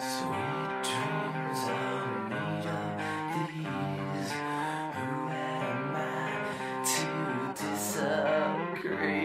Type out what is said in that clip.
Sweet dreams are made of these. Who had a mind to disagree?